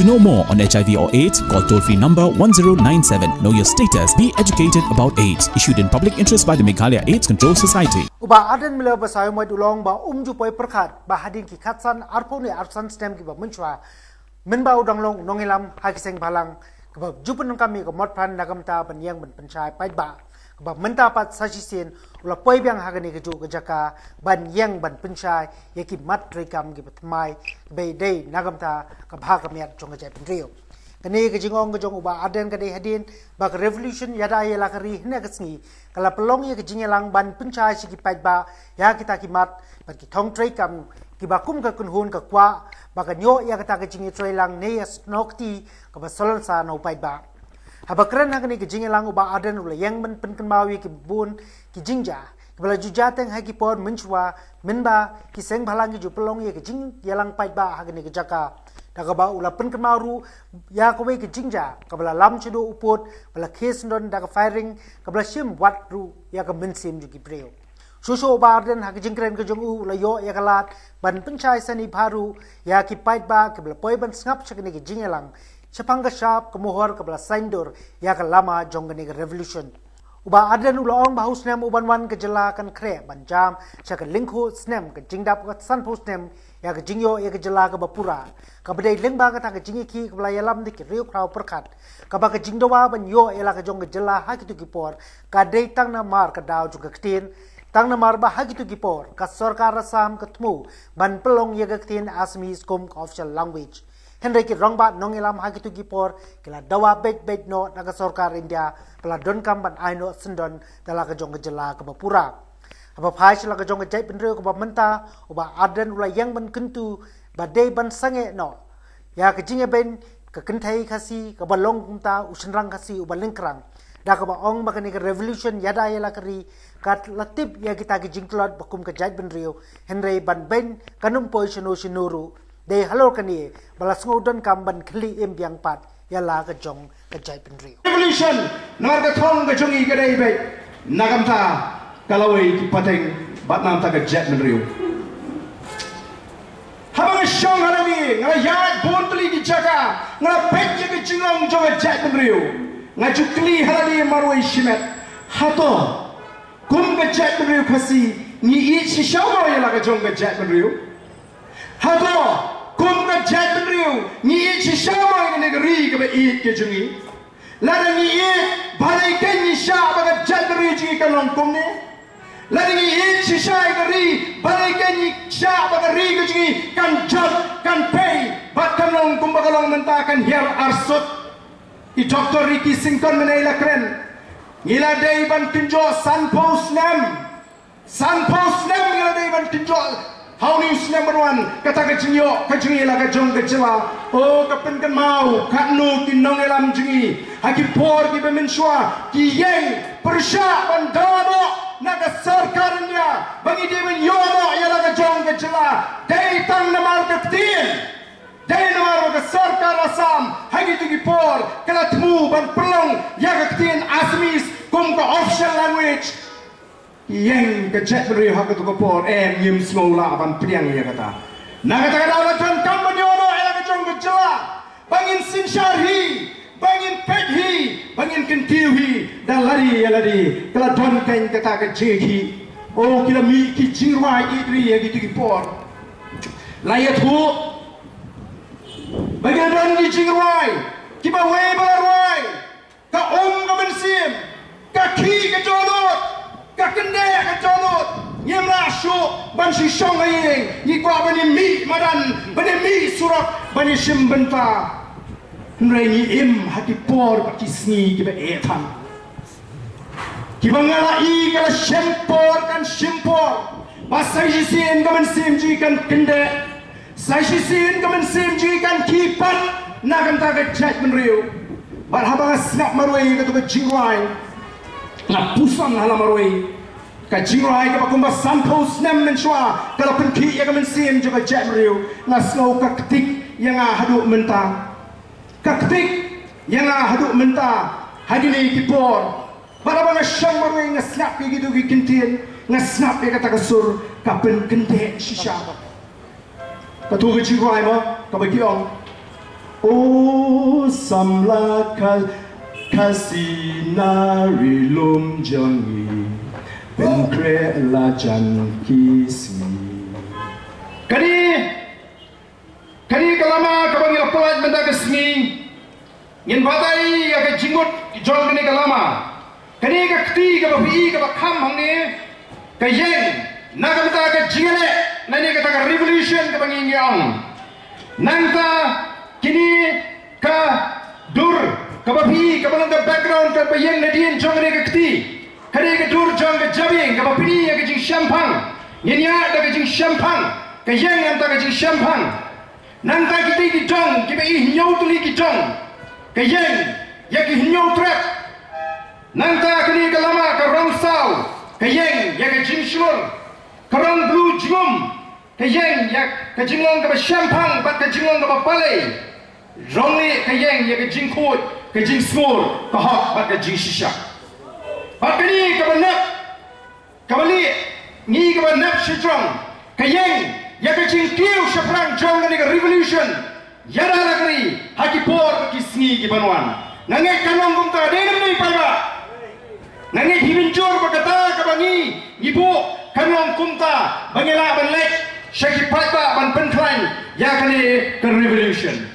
To know more on HIV or AIDS, call toll free number 1097. Know your status. Be educated about AIDS. Issued in public interest by the Meghalaya AIDS Control Society. uba mila ba sayo ba umju ba hadin ki khatsan arpo arsan stem ki ba munchwa min ba udang long nongilam ha ki seng balang jupun kami ka mot phan nagam ta ban yang ban ba ba menta pat sa si sen ula poi byang ha ni ka ju ka jaka ban yang ban panchai ye ki mat tri kam ki ba thmai be dei nagam ta ka bha ka miat chong ka jai pen rio kani ke jingong ke jong uba aden ke dei hadin ba revolution yada ye la kari hne ke sngi kala pelong ye ke jingelang ban pencai sigi pai ba ya kita ki mat ba ki thong trei kam ki ba kum ka kun hun ka kwa ba ka nyo ya kita ke jingi trei lang ne ya snokti ka ba solon sa no pai ba ha ba kran ha kani ke jingelang uba aden ula yang men pen kan mawi ki bun ki jingja. Kepala jujateng hai ki minba ki seng bhalang ki ju pelong ye ki jing yalang pai ba ha ni ki jaka. Da ka ba ula pen kemaru ya ko we ki jingja. Bala lam chudo upot bala kes non da firing ka bala shim wat ru ya ka min sim ju ki preo. So ba den ha ki jingkren ka jong u la yo ya ka lat ban pen chai sani bharu ya ki pai ba ka bala poi ban snap chak ni jingelang chapang ka shap ka mohor ka bala saindor ya ka lama jong ni ka revolution. Uba adan ula ong bahu snem uban wan ke jela kan kre ban jam cha ka lingko snem ka jingdap ka san po snem ya ka jingyo ya ka jela ka bapura. Ka bedai ling ba ka ta ka jingi ki ka bla yalam dik riu krau perkat. Ka ba ka jingdawa ban yo ya la ka jong ka jela ha ki tu ki por. Ka dei tang na mar ka daw ju ka ktin tang na mar ba ha ki tu ki por. Ka sarkar rasam ka tmu ban pelong ya ka ktin asmi skom official language Henry ki rong ba nong ilam ha ki tu ki por kila dawa bet bet no naga sarkar India pela don kam ban aino sendon dala ka jong jela ka bapura apa phai sila ka jong jai penre ka uba ula yang ban kentu ba dei ban sange no. Ya ka jinge ben ka kentai kasi ka balong kumta usenrang kasi uba lingkrang da ka ba ong ba ka revolution yada yala kari ka latip ya kita ki jingklot bakum ka jai benrio henry ban ben kanum poi shino shinuru dei halo kani balas ngodon kam ban khli em biang pat. Yala ka jong ka jai benrio revolution! Nor ka thong ka chungi ka dai be nagam ta kalawai ki pateng bat nam ta ka jet men riu habang shong halani ngala yat bon tli ki jaga ngala pet ki chingong jo ka jet men riu nga chukli halani marwai shimet. Hato kum ka jet men riu khasi ni i chi shaw ma ye la ka jong ka jet men riu hato kum ka jet men riu ni i chi shaw ma ye ne ka ri ka be i ke chungi Lada ni e bhalai ken ni sha baga jadri ji ka long kum ne Lada ni e chi sha ka ri bhalai ken ni sha baga ri ka ji kan jot kan pay bat kan long kum baga long menta kan her arsot? I doctor Ricky Sington menai la kren ngila dei ban tinjo sun post nem? Sun post nem ngila dei ban tinjo How news number one kata ke jinyo ke jingi la ke jong ke cewa oh ke pen ke mau kat nu ki nong elam jingi haki por ki be menshwa ki yeng persha ban dano na ke sarkarnya bagi dia men yomo ya la ke jong ke cewa dei tang na mar tin dei na mar sarkar asam. Haki ki por kala tmu ban perlong ya ke tin asmis kum ke official language yang kecek beri hak itu kepor em yim semola aban priang ya kata. Nak kata kata orang tuan kam menyono elah kecong kecela bangin sin syarhi bangin pethi bangin kentiuhi dan lari ya lari. Kalau tuan kain kata kecehi oh kira mi ki jingwai idri ya gitu kepor layat hu bagaimana tuan ki jingwai kiba wei balarwai ka om ka mensim ka ki ka jolot ka kende ka tonot nyem ra shu ban shi shong ai ni. Kwa ban ni mi madan ban mi surat ban ni shim benta. Im hati por pa ki sni ki be etan ki bangala i ka shim por kan shim por. Ba sai ji sin ka man sim ji kan kende. Sai ji sin ka man sim kan ki pat na kan ta ka chat man riu. Ba ba snap marwai ka to ka jingwai. Na pusan hala maroi ka jirai ka pakumba sampo snem men shwa ka la penki ya ka men sim jo riu na snow ka ktik yang a hadu menta. Ka ktik yang a hadu menta. Hadini ki por bara banga shang maroi nga snap ki gitu ki kintin nga snap ka ta ka sur ka pen kente shisha. Ka tu ka jirai mo ka ba kiong O samla ka kasinari lum jongi ben kre la jan kisi Kani Kani kalama kabang pelat benda kesni Ngin batai ya ke jingut jong kani kalama Kani ka kti ka bapi ka bakam hamni Ka yen Naga benda ka jingale Nani kata ka revolution ka bangi ngiang Nanta kini ka dur ka babi ka balang ka background ka bayang na diin jong ne ka kti kare ka dur jong ka jabi ka babi ya ka jing champagne ninya da ka jing champagne ka yang ta ka jing champagne nan ta ki ti jong ki be hinyau tu li ki jong. Ka yang ya ki hinyau trap nan ta ka ni ka lama ka rong sau. Ka yang ya ka jing shur ka rong blue jum ka yang ya ka jing long ka ba champagne ba ka jing long ba palai. Rong ni ka yang ya ka jing khut ka jing small ka hot ba ka jing shisha ba ka ni ka ba nap ka ba li ni nap shi trong ka yang ya ka jing kiu prang jong ka revolution. Ya da la kri ha ki por ki sni ki banwan nangai kanong kum ta de ni pa ba nangai himin jor ba ka ta ka ba ni ni po kanong kum ta bangela ban lek Syekh Pratba ban penklain ya kali ke revolution